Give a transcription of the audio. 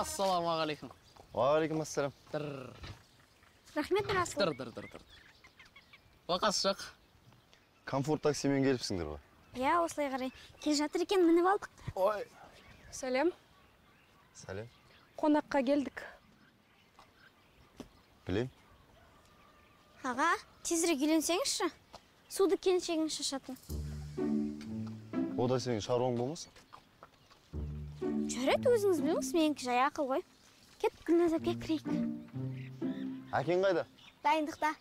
ассалаумағалейкум. Уағалейкум ассалам рахмет расул дыр дыр дыр дыр. Вақасы жоқ комфорт таксимен келіпсіңдер ғой. Иә осылай қарай. Келе жатыр екен мініп алдық. Ой. Сәлем. Сәлем. Қонаққа келдік. Білем. Аға тезірек үйленсеңізші. Суды келіншегіңіз шашатын о да сенің шаруаң болмаса. Жарайды өзіңіз біліңіз менікі жай ақыл ғой. Кет гүлназ әпке кірейік. Әкең қайда? Дайындықта